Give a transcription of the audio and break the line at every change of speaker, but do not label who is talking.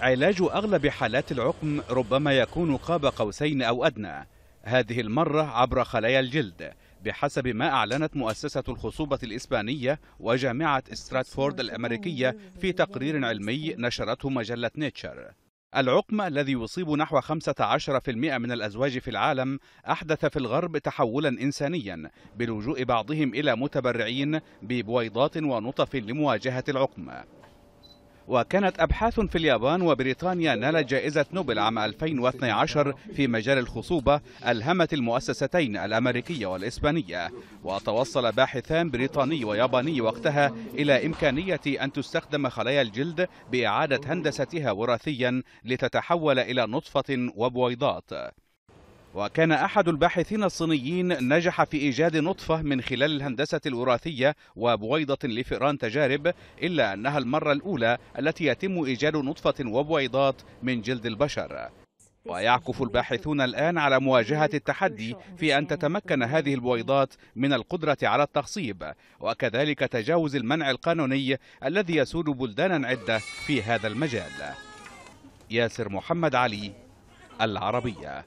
علاج أغلب حالات العقم ربما يكون قاب قوسين أو أدنى. هذه المرة عبر خلايا الجلد بحسب ما أعلنت مؤسسة الخصوبة الإسبانية وجامعة ستراتفورد الأمريكية في تقرير علمي نشرته مجلة نيتشر. العقم الذي يصيب نحو 15% من الأزواج في العالم أحدث في الغرب تحولا إنسانيا بلجوء بعضهم إلى متبرعين ببويضات ونطف لمواجهة العقم. وكانت أبحاث في اليابان وبريطانيا نالت جائزة نوبل عام 2012 في مجال الخصوبة ألهمت المؤسستين الأمريكية والإسبانية. وتوصل باحثان بريطاني وياباني وقتها إلى إمكانية أن تستخدم خلايا الجلد بإعادة هندستها وراثيا لتتحول إلى نطفة وبويضات. وكان أحد الباحثين الصينيين نجح في إيجاد نطفة من خلال الهندسة الوراثية وبويضة لفئران تجارب إلا أنها المرة الأولى التي يتم إيجاد نطفة وبويضات من جلد البشر. ويعكف الباحثون الآن على مواجهة التحدي في أن تتمكن هذه البويضات من القدرة على التخصيب وكذلك تجاوز المنع القانوني الذي يسود بلدانا عدة في هذا المجال. ياسر محمد علي العربية.